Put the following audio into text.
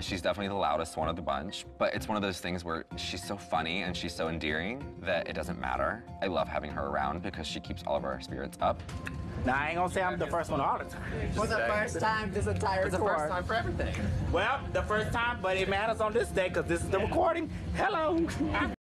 She's definitely the loudest one of the bunch, but it's one of those things where she's so funny and she's so endearing that it doesn't matter. I love having her around because she keeps all of our spirits up. Now, I ain't gonna say I'm the first one all the time. For the first time this entire It's the first time for everything. Well, the first time, but it matters on this day because this is the recording. Hello.